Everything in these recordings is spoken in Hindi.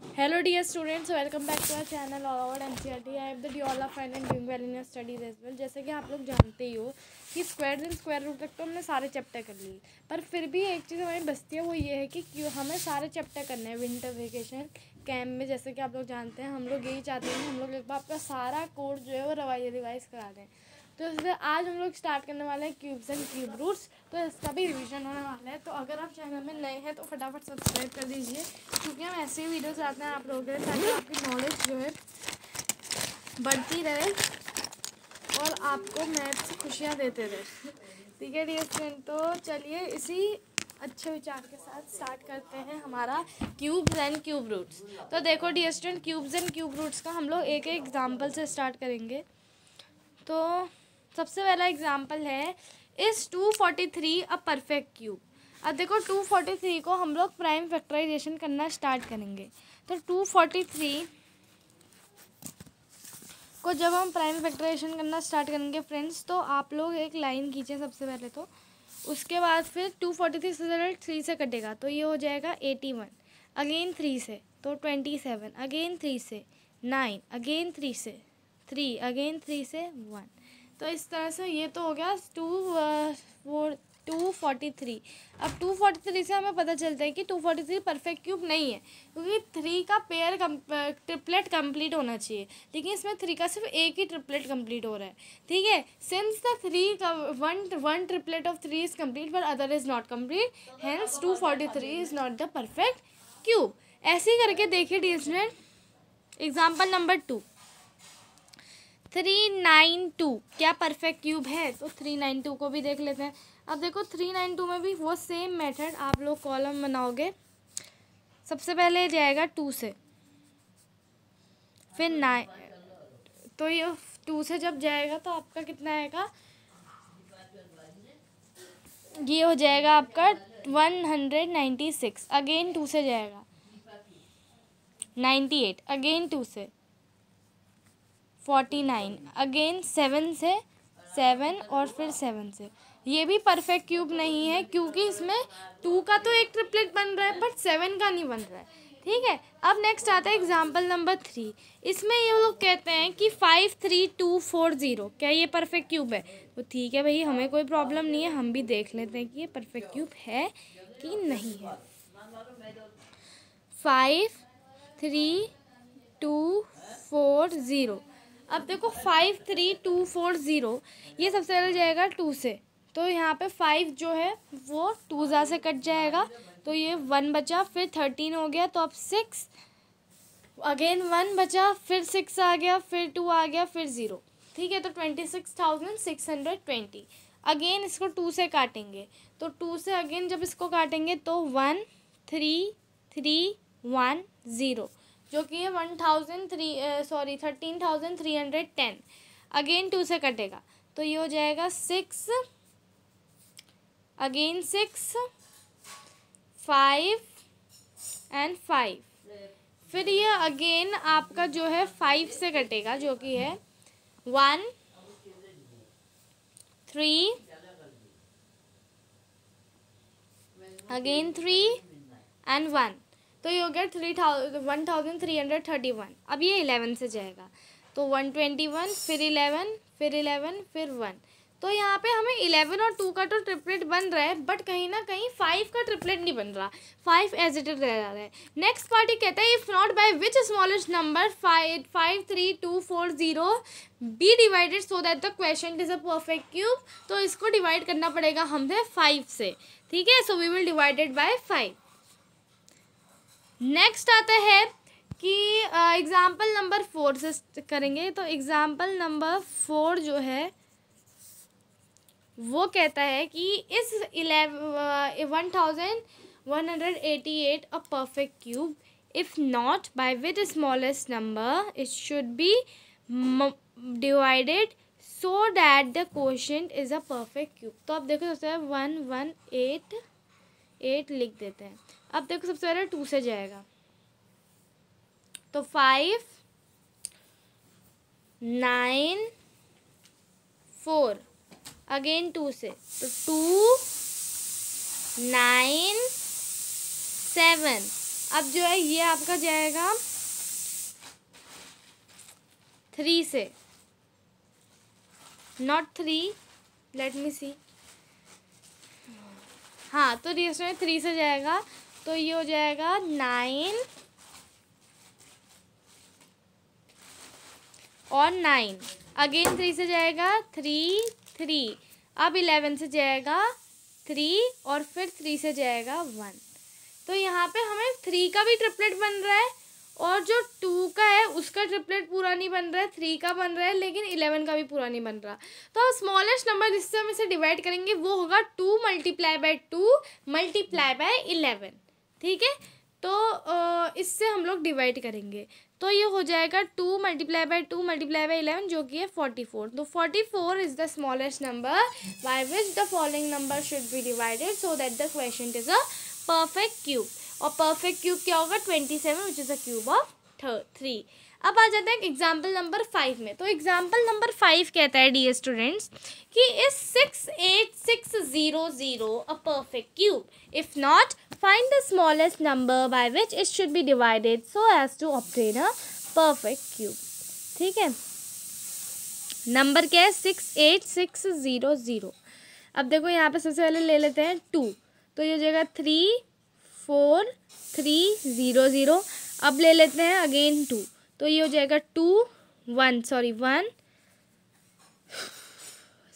Hello dear students, welcome back to our channel All Over NCERT. I hope that you all are fine and doing well in your studies as well. जैसे कि आप लोग जानते ही हो कि स्क्वायर एंड स्क्वायर रूट तक तो हमने सारे चैप्टर कर लिए पर फिर भी एक चीज़ हमारी बचती है वो ये है कि क्यों हमें सारे चैप्टर करने हैं विंटर वेकेशन कैम्प में जैसे कि आप लोग जानते हैं हम लोग यही चाहते हैं हम लोग एक बार आपका सारा कोर्स जो है वो रिवाइज रिवाइज करा दें तो इसलिए आज हम लोग स्टार्ट करने वाले हैं क्यूब्स एंड क्यूब रूट्स तो इसका भी रिवीजन होने वाला है। तो अगर आप चैनल में नए हैं तो फटाफट सब्सक्राइब कर दीजिए, क्योंकि हम ऐसे ही वीडियोस आते हैं आप लोगों के लिए, ताकि आपकी नॉलेज जो है बढ़ती रहे और आपको मैथ से खुशियाँ देते रहे। ठीक है डियर फ्रेंड तो चलिए इसी अच्छे विचार के साथ स्टार्ट करते हैं हमारा क्यूब्स एंड क्यूब रूट्स तो देखो dear student cubes and cube roots का हम लोग एक एक एग्ज़ाम्पल से स्टार्ट करेंगे। तो सबसे पहला एग्ज़ाम्पल है इस two forty three a perfect cube अब देखो टू फोर्टी थ्री को हम लोग प्राइम फैक्टराइजेशन करना स्टार्ट करेंगे। तो टू फोर्टी थ्री को जब हम प्राइम फैक्टराइजेशन करना स्टार्ट करेंगे फ्रेंड्स तो आप लोग एक लाइन खींचें सबसे पहले तो। उसके बाद फिर टू फोर्टी थ्री से थ्री से कटेगा तो ये हो जाएगा एटी वन अगेन थ्री से तो ट्वेंटी सेवन अगेन थ्री से नाइन अगेन थ्री से थ्री अगेन थ्री से वन तो इस तरह से ये तो हो गया two four two forty three अब टू फोर्टी थ्री से हमें पता चलता है कि two forty three perfect cube नहीं है, क्योंकि थ्री का पेयर कम ट्रिपलेट कंप्लीट होना चाहिए। लेकिन इसमें थ्री का सिर्फ़ एक ही ट्रिपलेट कंप्लीट हो रहा है। ठीक है? सिंस द थ्री का one one triplet of three is complete but other is not complete hence two forty three is not the perfect cube ऐसे ही करके देखिए the example number two three nine two. क्या परफेक्ट क्यूब है? तो थ्री नाइन टू को भी देख लेते हैं। अब देखो, थ्री नाइन टू में भी वो सेम मेथड आप लोग कॉलम बनाओगे। सबसे पहले जाएगा टू से। फिर नाइन तो ये टू से जब जाएगा तो आपका कितना आएगा? ये हो जाएगा आपका one hundred ninety six. Again two से जाएगा। Ninety eight. अगेन टू से। Forty nine. अगेन सेवन से सेवन और फिर सेवन से। ये भी परफेक्ट क्यूब नहीं है क्योंकि इसमें टू का तो एक ट्रिपलेट बन रहा है बट सेवन का नहीं बन रहा है। ठीक है, अब नेक्स्ट आता है एग्ज़ाम्पल नंबर थ्री इसमें ये लोग कहते हैं कि five three two four zero क्या ये परफेक्ट क्यूब है? तो ठीक है भाई, हमें कोई प्रॉब्लम नहीं है, हम भी देख लेते हैं कि ये परफेक्ट क्यूब है कि नहीं है। Five three two four zero अब देखो five three two four zero ये सबसे पहले जाएगा टू से। तो यहाँ पे फाइव जो है, वो टू ज़ा से कट जाएगा। तो ये वन बचा, फिर थर्टीन हो गया तो अब सिक्स अगेन वन बचा, फिर सिक्स आ गया, फिर टू आ गया, फिर ज़ीरो ठीक है तो twenty six thousand six hundred twenty again इसको टू से काटेंगे। तो टू से अगेन जब इसको काटेंगे तो one three three one zero जो कि है one thousand three sorry thirteen thousand three hundred ten again two से कटेगा। तो ये हो जाएगा six again six five and five फिर ये अगेन आपका जो है फाइव से कटेगा, जो कि है one three again three and one तो ये गया three thousand one thousand three hundred thirty one अब ये इलेवन से जाएगा। तो वन ट्वेंटी वन फिर इलेवन फिर इलेवन फिर वन तो यहाँ पे हमें इलेवन और टू का तो ट्रिपलेट बन रहा है बट कहीं ना कहीं फाइव का ट्रिपलेट नहीं बन रहा। फाइव एज इट इज़ रह रहा है। नेक्स्ट पार्टी कहता है if not by which smallest number five five three two four zero be divided so that the question is a perfect cube तो इसको डिवाइड करना पड़ेगा हमसे फाइव से। ठीक है? So we will divided by five next आता है कि एग्ज़ाम्पल नंबर फोर से करेंगे। तो एग्ज़ाम्पल नंबर फोर जो है, वो कहता है कि इस one thousand one hundred eighty eight a perfect cube if not by with smallest number it should be divided so that the question is a perfect cube तो आप देखो पहले वन वन एट एट लिख देते हैं। अब देखो सबसे पहले टू से जाएगा। तो five nine four again two से। तो टू नाइन सेवन अब जो है ये आपका जाएगा थ्री से। Not three let me see हाँ तो रिएक्शन में थ्री से जाएगा। तो ये हो जाएगा नाइन और नाइन। अगेन थ्री से जाएगा थ्री थ्री अब इलेवन से जाएगा थ्री और फिर थ्री से जाएगा वन तो यहाँ पे हमें थ्री का भी ट्रिपलेट बन रहा है और जो टू का है, उसका ट्रिपलेट पूरा नहीं बन रहा है थ्री का बन रहा है, लेकिन इलेवन का भी पूरा नहीं बन रहा। तो अब स्मॉलेस्ट नंबर जिससे हम इसे डिवाइड करेंगे, वो होगा two multiply by two multiply by eleven ठीक है? तो इससे हम लोग डिवाइड करेंगे। तो ये हो जाएगा two multiply by two multiply by eleven जो कि है फोर्टी फोर तो forty four is the smallest number by which the following number should be divided so that the question is a perfect cube और परफेक्ट क्यूब क्या होगा? Twenty seven which is a cube of three अब आ जाते हैं एग्ज़ाम्पल नंबर फाइव में। तो एग्ज़ाम्पल नंबर फाइव कहता है डी स्टूडेंट्स कि इस six eight six zero zero a perfect cube if not find the smallest number by which it should be divided so as to obtain a perfect cube ठीक है? नंबर क्या है? Six eight six zero zero अब देखो, यहाँ पे सबसे पहले ले लेते हैं टू तो ये हो जाएगा three four three zero zero अब ले लेते हैं अगेन टू तो ये हो जाएगा two, one sorry one,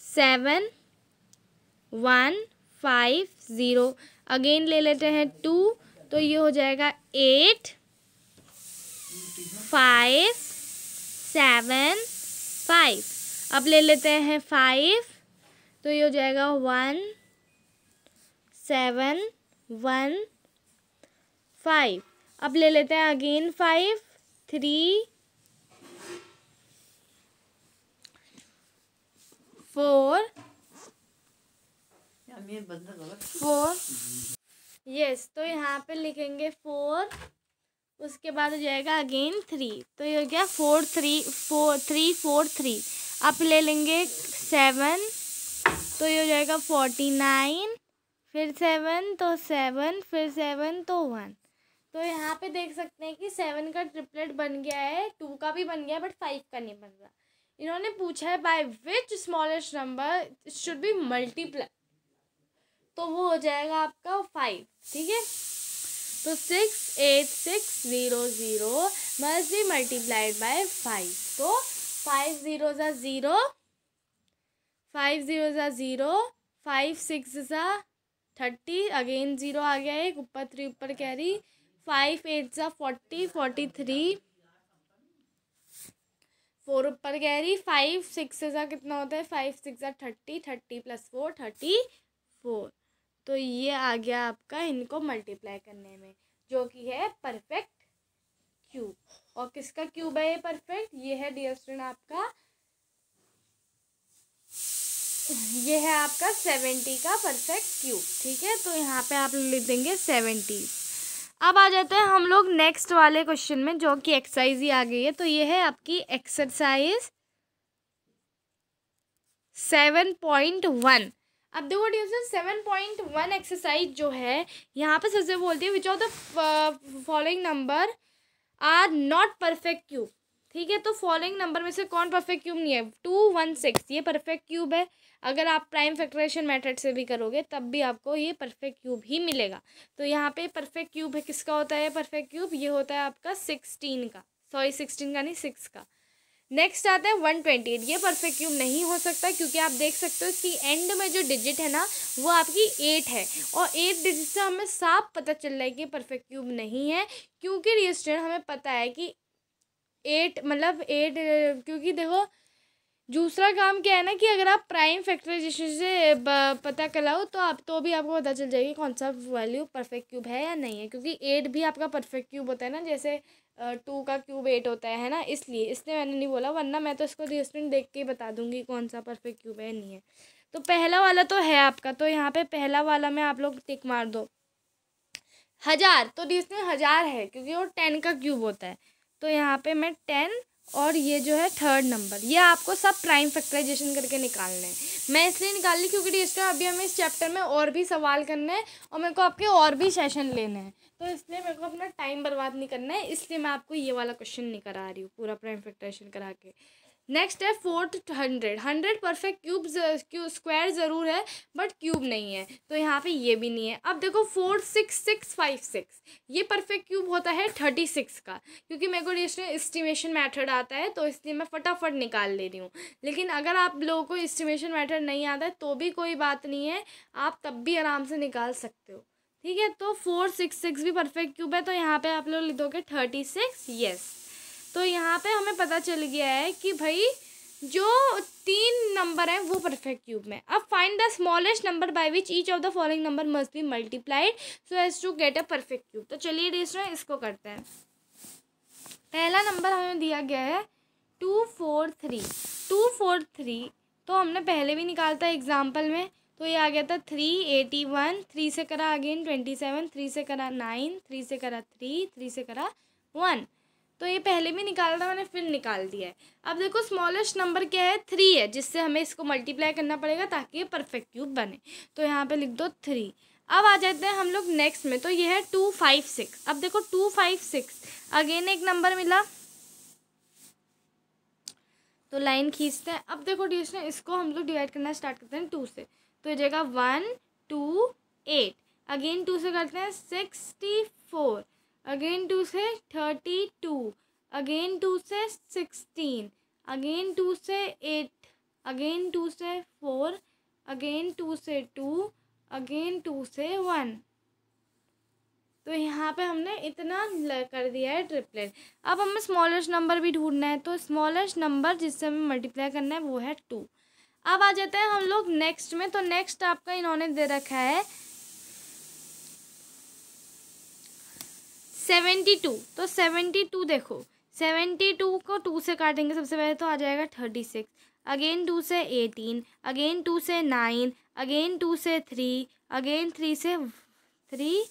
seven, one, five, zero. Again ले लेते हैं टू तो ये हो जाएगा एट, फाइव, सेवन, फाइव। अब ले लेते हैं फाइव तो ये हो जाएगा वन, सेवन, वन, फाइव। अब ले लेते हैं again five three four four yes तो यहाँ पे लिखेंगे फोर उसके बाद हो जाएगा अगेन थ्री तो ये हो गया four three four three four three आप ले लेंगे सेवन तो ये हो जाएगा फोर्टी नाइन फिर सेवन तो सेवन फिर सेवन तो वन तो यहाँ पे देख सकते हैं कि सेवन का ट्रिपलेट बन गया है टू का भी बन गया बट फाइव का नहीं बन रहा। इन्होंने पूछा है by which smallest number should be multiply तो वो हो जाएगा आपका फाइव ठीक है? तो six eight six zero zero must be multiplied by five तो five zero zero five zero zero five six ज़ा थर्टी अगेन ज़ीरो आ गया, एक ऊपर थ्री ऊपर कैरी फाइव एट ज़ा फोर्टी फोर्टी थ्री। फोर ऊपर कह रही, फाइव सिक्स ज़ा कितना होता है? फाइव सिक्स ज़ा thirty thirty plus four, thirty four. तो ये आ गया आपका इनको मल्टीप्लाई करने में, जो कि है परफेक्ट क्यूब। और किसका क्यूब है ये परफेक्ट? ये है डियर स्टूडेंट आपका, ये है आपका सेवेंटी का परफेक्ट क्यूब, ठीक है? तो यहाँ पे आप लिख देंगे सेवेंटी। अब आ जाते हैं हम लोग नेक्स्ट वाले क्वेश्चन में, जो कि एक्सरसाइज ही आ गई है। तो ये है आपकी एक्सरसाइज सेवन पॉइंट वन अब देखो dear seven point one exercise जो है, यहाँ पे सबसे बोलती है which of the following number are not perfect cube ठीक है तो फॉलोइंग नंबर में से कौन परफेक्ट क्यूब नहीं है? टू वन सिक्स ये परफेक्ट क्यूब है। अगर आप प्राइम फैक्टरेशन मेथड से भी करोगे, तब भी आपको ये परफेक्ट क्यूब ही मिलेगा। तो यहाँ पे परफेक्ट क्यूब है किसका होता है? परफेक्ट क्यूब ये होता है आपका सिक्सटीन का। सॉरी सिक्सटीन का नहीं सिक्स का। नेक्स्ट आता है वन ट्वेंटी एट ये परफेक्ट क्यूब नहीं हो सकता क्योंकि आप देख सकते हो इसकी एंड में जो डिजिट है ना, वो आपकी एट है। और एट डिजिट से हमें साफ़ पता चल रहा है कि परफेक्ट क्यूब नहीं है, क्योंकि रजिस्टर हमें पता है कि एट मतलब एट, क्योंकि देखो, दूसरा काम क्या है ना कि अगर आप प्राइम फैक्टराइजेशन से पता कराओ तो आप तो भी आपको पता चल जाएगी कौन सा वैल्यू परफेक्ट क्यूब है या नहीं है, क्योंकि एट भी आपका परफेक्ट क्यूब होता है ना, जैसे टू का क्यूब एट होता है ना? इसलिए इसलिए मैंने नहीं बोला, वरना मैं तो इसको रिस्टेंट देख के ही बता दूँगी कौन सा परफेक्ट क्यूब है नहीं है। तो पहला वाला तो है आपका तो यहाँ पे पहला वाला में आप लोग टिक मार दो। हज़ार तो इसमें हज़ार है, क्योंकि वो टेन का क्यूब होता है। तो यहाँ पे मैं टेन और ये जो है थर्ड नंबर, ये आपको सब प्राइम फैक्टराइजेशन करके निकालना है। मैं इसलिए निकाल ली क्योंकि डिस्टर अभी हमें इस चैप्टर में और भी सवाल करने हैं और मेरे को आपके और भी सेशन लेने हैं। तो इसलिए मेरे को अपना टाइम बर्बाद नहीं करना है, इसलिए मैं आपको ये वाला क्वेश्चन नहीं करा रही हूँ, पूरा प्राइम फैक्टराइजेशन करा के। नेक्स्ट है fourth hundred hundred perfect cube square ज़रूर है बट क्यूब नहीं है। तो यहाँ पे ये भी नहीं है। अब देखो four six six five six ये परफेक्ट क्यूब होता है थर्टी सिक्स का। क्योंकि मेरे को इसमें इस्टीमेशन मेथड आता है तो इसलिए मैं फटाफट निकाल ले रही हूँ। लेकिन अगर आप लोगों को इस्टीमेशन मैथड नहीं आता है तो भी कोई बात नहीं है। आप तब भी आराम से निकाल सकते हो। ठीक है? तो फोर सिक्स सिक्स भी परफेक्ट क्यूब है तो यहाँ पर आप लोग लिख दोगे थर्टी सिक्स येस तो यहाँ पे हमें पता चल गया है कि भाई, जो तीन नंबर हैं वो परफेक्ट क्यूब में अब find the smallest number by which each of the following number must be multiplied so as to get a perfect cube तो चलिए डिस्टर इसको करते हैं। पहला नंबर हमें दिया गया है two four three two four three तो हमने पहले भी निकालता है एग्ज़ाम्पल में। तो ये आ गया था थ्री एटी वन थ्री से करा अगेन ट्वेंटी सेवन थ्री से करा नाइन थ्री से करा थ्री थ्री से करा वन तो ये पहले भी निकाला था मैंने, फिर निकाल दिया है। अब देखो स्मॉलेस्ट नंबर क्या है? थ्री है, जिससे हमें इसको मल्टीप्लाई करना पड़ेगा ताकि ये परफेक्ट क्यूब बने। तो यहाँ पे लिख दो थ्री अब आ जाते हैं हम लोग नेक्स्ट में। तो ये है टू फाइव सिक्स अब देखो टू फाइव सिक्स अगेन एक नंबर मिला। तो लाइन खींचते हैं। अब देखो ट्यूशन इसको हम लोग डिवाइड करना स्टार्ट करते हैं टू से। तो ये जगह one two eight again two से करते हैं सिक्सटी फोर अगेन टू से थर्टी टू अगेन टू से सिक्सटीन अगेन टू से एट अगेन टू से फोर अगेन टू से टू अगेन टू से वन तो यहाँ पे हमने इतना कर दिया है ट्रिपलेट अब हमें स्मॉलेस्ट नंबर भी ढूंढना है तो स्मॉलेस्ट नंबर जिससे हमें मल्टीप्लाई करना है वो है टू अब आ जाते हैं हम लोग नेक्स्ट में तो नेक्स्ट आपका इन्होंने दे रखा है सेवेंटी टू तो सेवेंटी टू देखो। सेवेंटी टू को टू से काटेंगे, सबसे पहले तो आ जाएगा थर्टी सिक्स। अगेन टू से एटीन, अगेन टू से नाइन, अगेन टू से थ्री, अगेन थ्री से थ्री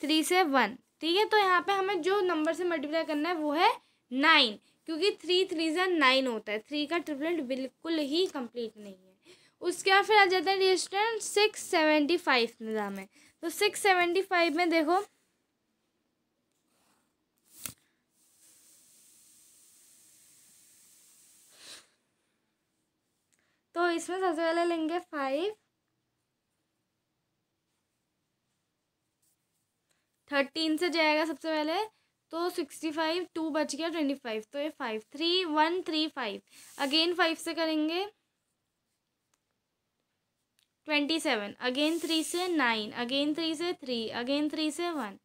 थ्री से वन। ठीक है तो यहाँ पे हमें जो नंबर से मल्टीप्लाई करना है वो है नाइन, क्योंकि थ्री थ्री से नाइन होता है। थ्री का ट्रिपलेट बिल्कुल ही कंप्लीट नहीं है। उसके बाद फिर आ जाता है डिस्टेंस सिक्स सेवेंटी फाइव निज़ाम है तो सिक्स सेवेंटी फाइव में देखो इसमें सबसे पहले लेंगे फाइव थर्टीन से जाएगा सबसे पहले तो सिक्सटी फाइव टू बच गया ट्वेंटी फाइव तो ये five three one three five again five से करेंगे ट्वेंटी सेवन अगेन थ्री से नाइन अगेन थ्री से थ्री अगेन थ्री से वन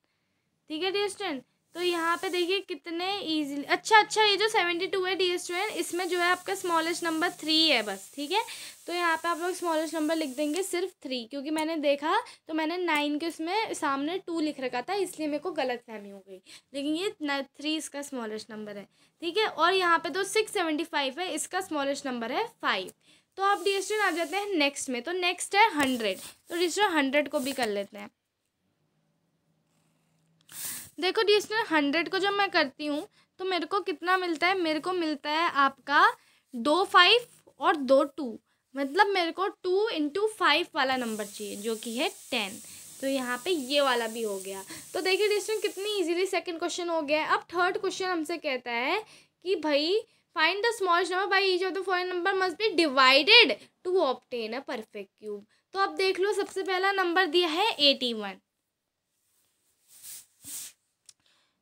ठीक है डियर स्टूडेंट तो यहाँ पे देखिए कितने इजीली अच्छा अच्छा ये जो सेवेंटी टू है डी एस स्टूडेंट इसमें जो है आपका स्मॉलेस्ट नंबर थ्री है बस, ठीक है? तो यहाँ पे आप लोग स्मॉलेस्ट नंबर लिख देंगे सिर्फ़ थ्री क्योंकि मैंने देखा तो मैंने नाइन के उसमें सामने टू लिख रखा था, इसलिए मेरे को गलत फहमी हो गई। लेकिन ये थ्री इसका स्मॉलेस्ट नंबर है, ठीक है? और यहाँ पे तो सिक्स सेवेंटी फाइव है, इसका स्मॉलेस्ट नंबर है फाइव तो आप डी आ जाते हैं नेक्स्ट में तो नेक्स्ट है हंड्रेड तो डी हंड्रेड को भी कर लेते हैं। देखो डी हंड्रेड को जब मैं करती हूँ तो मेरे को कितना मिलता है? मेरे को मिलता है आपका दो फाइव और दो टू मतलब मेरे को टू इंटू फाइव वाला नंबर चाहिए, जो कि है टेन तो यहाँ पे ये वाला भी हो गया. तो देखिए डिस्टेंस कितनी इजीली सेकंड क्वेश्चन हो गया है. अब थर्ड क्वेश्चन हमसे कहता है कि भाई find the small number by each of the following number must be divided to obtain a perfect cube तो अब देख लो, सबसे पहला नंबर दिया है एटी वन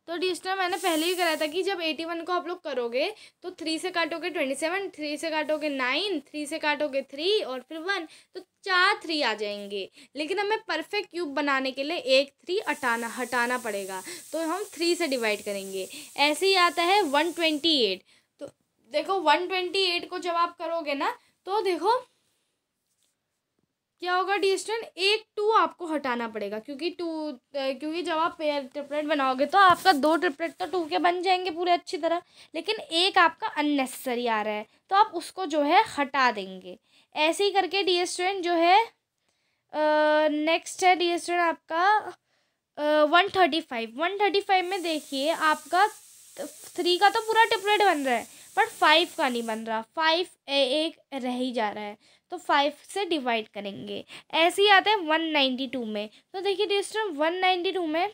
तो डिस्टर मैंने पहले ही कराया था कि जब एटी वन को आप लोग करोगे तो थ्री से काटोगे ट्वेंटी सेवन थ्री से काटोगे नाइन थ्री से काटोगे थ्री और फिर वन तो चार थ्री आ जाएँगे। लेकिन हमें परफेक्ट क्यूब बनाने के लिए एक थ्री हटाना हटाना पड़ेगा। तो हम थ्री से डिवाइड करेंगे। ऐसे ही आता है वन ट्वेंटी एट तो देखो वन ट्वेंटी एट को जब आप करोगे ना तो देखो क्या होगा डी एक टू आपको हटाना पड़ेगा, क्योंकि टू क्योंकि जब आप पेयर ट्रिपलेट बनाओगे तो आपका दो ट्रिपलेट तो टू के बन जाएँगे पूरे अच्छी तरह, लेकिन एक आपका अननेसेसरी आ रहा है तो आप उसको जो है हटा देंगे। ऐसे ही करके डी जो है नेक्स्ट है डी आपका one thirty five. One thirty five में देखिए आपका थ्री का तो पूरा ट्रिपलेट बन रहा है। बट फाइव का नहीं बन रहा। फाइव एक रह ही जा रहा है। तो फाइव से डिवाइड करेंगे। ऐसे ही आता है वन नाइन्टी टू में। तो देखिए डिस्टर वन नाइन्टी टू में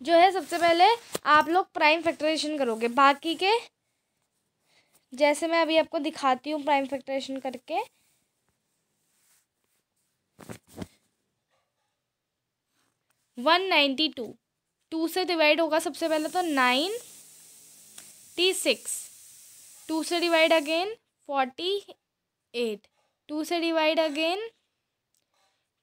जो है सबसे पहले आप लोग प्राइम फैक्टराइजेशन करोगे। बाकी के, जैसे मैं अभी आपको दिखाती हूँ प्राइम फैक्टराइजेशन करके। वन नाइन्टी टू टू से डिवाइड होगा सबसे पहले तो नाइन टी सिक्स टू से divide again forty eight two से divide again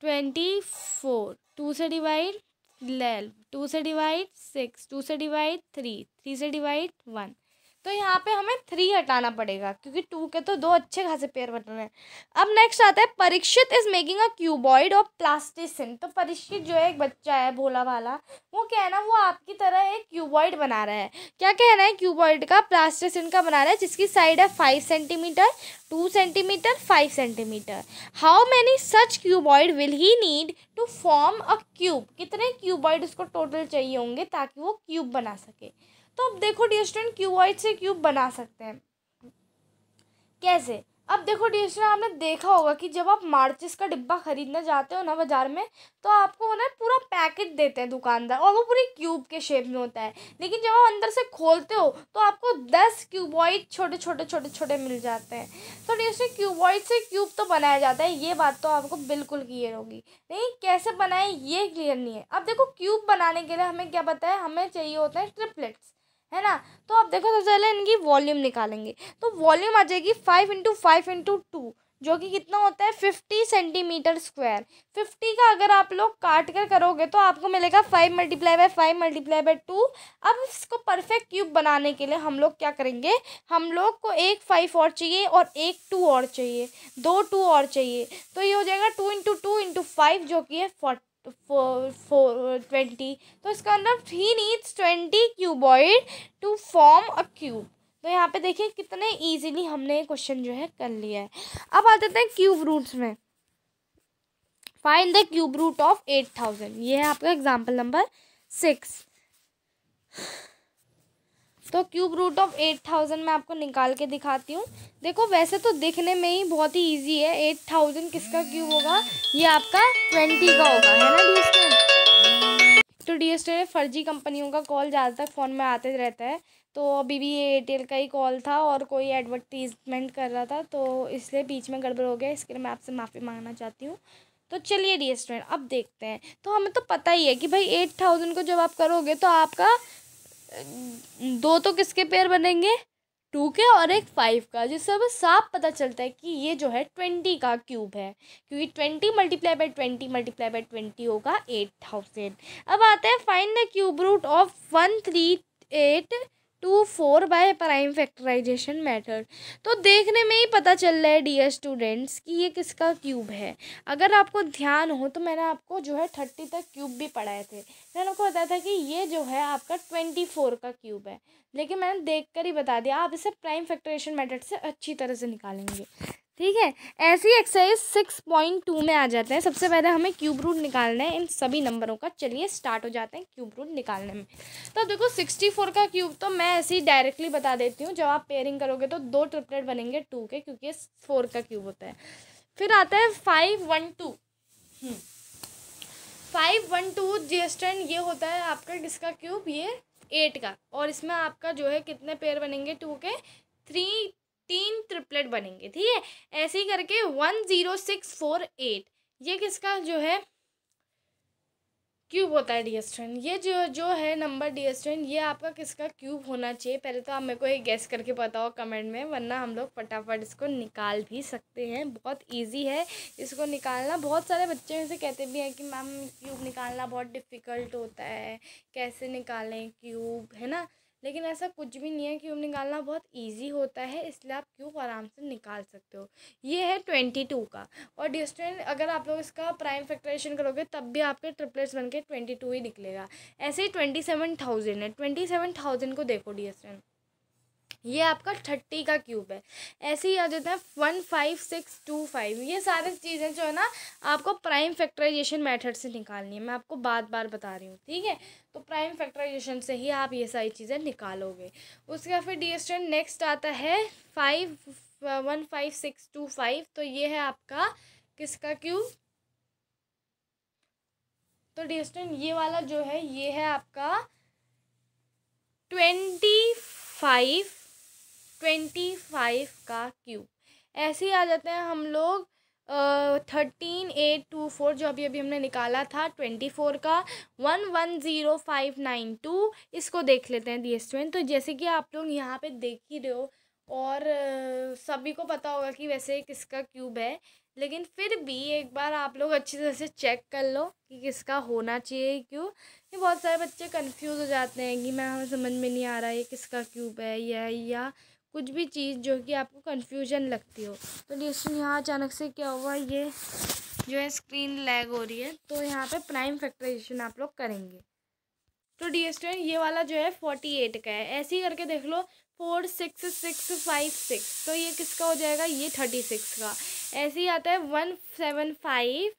twenty four two से डिवाइड ट्वेल्व टू से डिवाइड सिक्स टू से डिवाइड थ्री थ्री से डिवाइड वन तो यहाँ पे हमें थ्री हटाना पड़ेगा, क्योंकि टू के तो दो अच्छे खासे पेयर बन रहे हैं। अब नेक्स्ट आता है, Parikshit is making a cuboid of plasticine तो परीक्षित जो है, एक बच्चा है, भोला वाला वो क्या है ना वो आपकी तरह एक क्यूबॉइड बना रहा है। क्या कहना है क्यूबॉइड का प्लास्टिसिन का बना रहा है, जिसकी साइड है five centimetre two centimetre five centimetre how many such cuboid will he need to form a cube कितने क्यूबॉइड उसको टोटल चाहिए होंगे ताकि वो क्यूब बना सके? तो अब देखो डियर स्टूडेंट क्यूबॉइड से क्यूब बना सकते हैं। कैसे? अब देखो डियर स्टूडेंट आपने देखा होगा कि जब आप मार्चिस का डिब्बा खरीदने जाते हो ना बाज़ार में तो आपको वो ना पूरा पैकेट देते हैं दुकानदार, और वो पूरी क्यूब के शेप में होता है। लेकिन जब आप अंदर से खोलते हो तो आपको दस क्यूबॉइड छोटे छोटे छोटे छोटे मिल जाते हैं। तो डियर स्टूडेंट क्यूबॉइड से क्यूब तो बनाया जाता है, ये बात तो आपको बिल्कुल क्लियर होगी। नहीं, कैसे बनाए, ये क्लियर नहीं है। अब देखो, क्यूब बनाने के लिए हमें क्या पता है? हमें चाहिए होता है ट्रिपलेट्स है ना? तो आप देखो सबसे पहले इनकी वॉल्यूम निकालेंगे। तो वॉल्यूम आ जाएगी five into five into two जो कि कितना होता है? फिफ्टी सेंटीमीटर स्क्वायर फिफ्टी का अगर आप लोग काट कर करोगे तो आपको मिलेगा five multiply by five multiply by two अब इसको परफेक्ट क्यूब बनाने के लिए हम लोग क्या करेंगे? हम लोग को एक फाइव और चाहिए और एक टू और चाहिए। दो टू और चाहिए। तो ये हो जाएगा two into two into five जो कि है फोर्टी फोर फोर ट्वेंटी तो इसका मतलब he needs twenty cuboid to form a cube तो यहाँ पे देखिए कितने इजीली हमने ये क्वेश्चन जो है कर लिया है। अब आ जाते हैं क्यूब रूट्स में। Find the cube root of eight thousand ये है आपका एग्ज़ाम्पल नंबर सिक्स तो cube root of eight thousand मैं आपको निकाल के दिखाती हूँ। देखो, वैसे तो देखने में ही बहुत ही इजी है। एट थाउज़ेंड किसका क्यूब होगा? ये आपका ट्वेंटी का होगा, है ना डी तो डी एस फर्जी कंपनियों का कॉल ज़्यादातर फ़ोन में आते रहता है। तो अभी भी ये एयरटेल का ही कॉल था और कोई एडवर्टीजमेंट कर रहा था तो इसलिए बीच में गड़बड़ हो गया। इसके लिए मैं आपसे माफ़ी मांगना चाहती हूँ। तो चलिए डी स्टूडेंट अब देखते हैं। तो हमें तो पता ही है कि भाई एट थाउज़ेंड को जब आप करोगे तो आपका दो तो किसके पेयर बनेंगे? टू के और एक फाइव का, जिससे हमें साफ़ पता चलता है कि ये जो है ट्वेंटी का क्यूब है। क्योंकि twenty multiply by twenty multiply by twenty होगा एट थाउज़ेंड अब आता है find the cube root of one three eight two four by prime factorisation method तो देखने में ही पता चल रहा है डियर स्टूडेंट्स कि ये किसका क्यूब है। अगर आपको ध्यान हो तो मैंने आपको जो है थर्टी तक क्यूब भी पढ़ाए थे। मैंने आपको बताया था कि ये जो है आपका ट्वेंटी फोर का क्यूब है। लेकिन मैंने देख कर ही बता दिया, आप इसे प्राइम फैक्टराइजेशन मेथड से अच्छी तरह से निकालेंगे। ठीक है? ऐसी एक्सरसाइज सिक्स पॉइंट टू में आ जाते हैं। सबसे पहले हमें क्यूब रूट निकालना है। इन सभी नंबरों का। चलिए स्टार्ट हो जाते हैं क्यूब रूट निकालने में। तो देखो सिक्सटी फोर का क्यूब तो मैं ऐसे ही डायरेक्टली बता देती हूँ। जब आप पेयरिंग करोगे तो दो ट्रिपलेट बनेंगे टू के, क्योंकि ये फोर का क्यूब होता है। फिर आता है five one two five one two जी ये होता है आपका किसका क्यूब ये एट का। और इसमें आपका जो है कितने पेयर बनेंगे? टू के। थ्री तीन ट्रिपलेट बनेंगे, ठीक है? ऐसे ही करके one zero six four eight, ये किसका जो है? क्यूब होता है डी स्टूडेंट ये जो जो है नंबर डी स्टूडेंट ये आपका किसका क्यूब होना चाहिए? पहले तो आप मेरे को एक गैस करके बताओ कमेंट में, वरना हम लोग फटाफट इसको निकाल भी सकते हैं। बहुत इजी है इसको निकालना। बहुत सारे बच्चे में से कहते भी हैं कि, मैम, क्यूब निकालना बहुत डिफ़िकल्ट होता है। कैसे निकालें क्यूब? है ना? लेकिन ऐसा कुछ भी नहीं है क्यूब निकालना बहुत ईजी होता है, इसलिए आप क्यूब आराम से निकाल सकते हो? ये है ट्वेंटी टू का। और डिस्टेंट अगर आप लोग इसका प्राइम फैक्टराइजेशन करोगे, तब भी आपके ट्रिपलेट्स बन के ट्वेंटी टू ही निकलेगा। ऐसे ही ट्वेंटी सेवन थाउज़ेंड है। ट्वेंटी सेवन थाउज़ेंड को देखो डिस्टेंट ये आपका थर्टी का क्यूब है। ऐसे ही आ जाता है one five six two five. ये सारी चीज़ें जो है ना, आपको प्राइम फैक्टराइजेशन मेथड से निकालनी है। मैं आपको बार बार बता रही हूँ, ठीक है? तो प्राइम फैक्टराइजेशन से ही आप ये सारी चीज़ें निकालोगे। उसके बाद फिर डी नेक्स्ट आता है five, one five six two five. तो ये है आपका किसका क्यूब? तो डी ये वाला जो है, ये है आपका ट्वेंटी फाइव ट्वेंटी फाइव का क्यूब ऐसे ही आ जाते हैं हम लोग थर्टीन एट टू फोर जो अभी अभी हमने निकाला था ट्वेंटी फोर का one one zero five nine two इसको देख लेते हैं डी स्टूडेंट तो जैसे कि आप लोग यहाँ पे देख ही रहे हो, और सभी को पता होगा कि वैसे किसका क्यूब है, लेकिन फिर भी एक बार आप लोग अच्छी तरह से चेक कर लो कि किसका होना चाहिए क्यों ये बहुत सारे बच्चे कंफ्यूज हो जाते हैं कि मैं, हमें समझ में नहीं आ रहा है किसका क्यूब है, या या कुछ भी चीज़ जो कि आपको कन्फ्यूज़न लगती हो। तो डिस्टन यहाँ अचानक से क्या हुआ, ये जो है स्क्रीन लैग हो रही है तो यहाँ पे प्राइम फैक्टराइजेशन आप लोग करेंगे। तो डी स्टूडेंट ये वाला जो है फोर्टी एट का है। ऐसे ही करके देख लो four six six five six तो ये किसका हो जाएगा? ये थर्टी सिक्स का। ऐसे ही आता है one seven five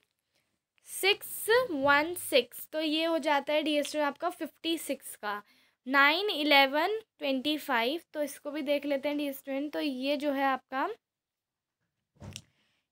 six one six तो ये हो जाता है डी स्टूडेंट आपका फिफ्टी सिक्स का। नाइन इलेवन ट्वेंटी फाइव तो इसको भी देख लेते हैं डी स्टूडेंट। तो ये जो है आपका,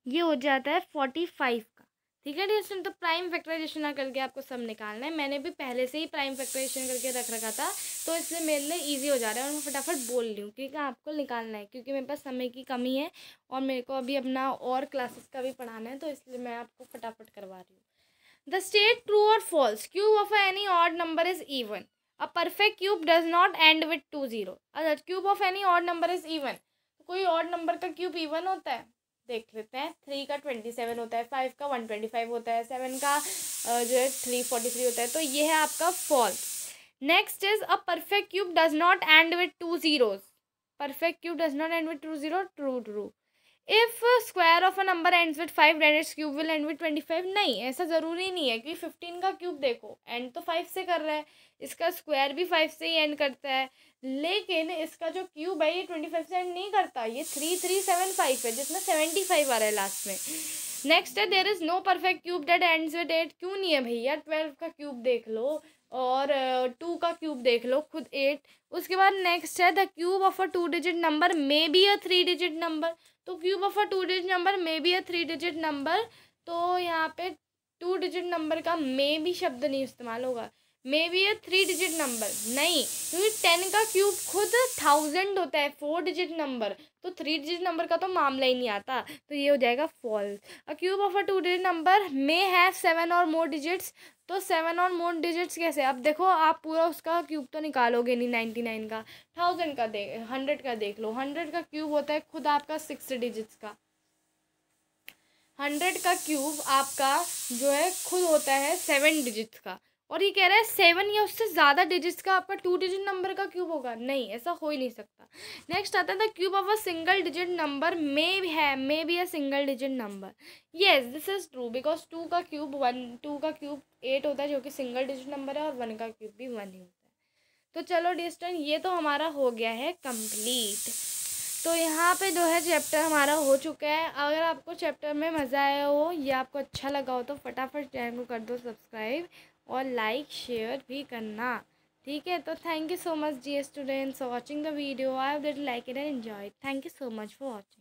ये हो जाता है फोर्टी फाइव का। ठीक है डी स्टूडेंट तो प्राइम फैक्टराइजेशन करके आपको सब निकालना है। मैंने भी पहले से ही प्राइम फैक्टराइजेशन करके रख रखा था तो इसलिए मेरे लिए ईजी हो जा रहा है और मैं फटाफट बोल रही हूँ क्योंकि आपको निकालना है, क्योंकि मेरे पास समय की कमी है और मेरे को अभी अपना और क्लासेस का भी पढ़ाना है तो इसलिए मैं आपको फटाफट करवा रही हूँ। द स्टेट ट्रू और false cube of any odd number is even a perfect cube does not end with two zero cube of any odd number is even कोई ऑड नंबर का क्यूब इवन होता है? देख लेते हैं. थ्री का ट्वेंटी सेवन होता है. फाइव का वन ट्वेंटी फाइव होता है. सेवन का जो है थ्री फोर्टी थ्री होता है. तो ये है आपका false next is a perfect cube does not end with two zeros perfect cube does not end with two zero true true if square of a number ends with five then its cube will end with twenty five नहीं, ऐसा ज़रूरी नहीं है क्योंकि फिफ्टीन का क्यूब देखो। एंड तो फाइव से कर रहा है। इसका स्क्वायर भी फाइव से ही एंड करता है। लेकिन इसका जो क्यूब है, ये ट्वेंटी फाइव से एंड नहीं करता। ये थ्री थ्री सेवन फाइव है, जिसमें सेवेंटी फाइव आ रहा है लास्ट में। नेक्स्ट है there is no perfect cube that ends with eight क्यों नहीं है भैया? ट्वेल्व का क्यूब देख लो और टू का क्यूब देख लो, खुद एट उसके बाद नेक्स्ट है the cube of a two digit number may be a three digit number तो cube of a two digit number may be a three digit number तो यहाँ पे टू डिजिट नंबर का मे भी शब्द नहीं इस्तेमाल होगा। May be a three digit number नहीं, क्योंकि टेन का क्यूब खुद थाउज़ेंड होता है फोर डिजिट नंबर तो थ्री डिजिट नंबर का तो मामला ही नहीं आता। तो ये हो जाएगा false a cube of a two digit number may have seven और मोर डिजिट्स तो सेवन और मोर डिजिट्स कैसे? अब देखो, आप पूरा उसका क्यूब तो निकालोगे नहीं नाइन्टी नाइन का। थाउज़ेंड का दे हंड्रेड का देख लो। हंड्रेड का क्यूब होता है खुद आपका सिक्स डिजिट्स का। हंड्रेड का क्यूब आपका जो है खुद होता है सेवन डिजिट्स का। और ये कह रहा है सेवन या उससे ज़्यादा डिजिट्स का आपका टू डिजिट नंबर का क्यूब होगा। नहीं, ऐसा हो ही नहीं सकता। नेक्स्ट आता है the cube of a single digit number may है may be a single digit number yes this is true because two का क्यूब वन टू का क्यूब एट होता है, जो कि सिंगल डिजिट नंबर है, और वन का क्यूब भी वन ही होता है। तो चलो डिस्टेंट ये तो हमारा हो गया है कंप्लीट तो यहाँ पे जो है चैप्टर हमारा हो चुका है। अगर आपको चैप्टर में मज़ा आया हो, या आपको अच्छा लगा हो तो फटाफट चैनल को कर दो सब्सक्राइब और लाइक शेयर भी करना। ठीक है? तो thank you so much ji students for watching the video I have like it and enjoy thank you so much for watching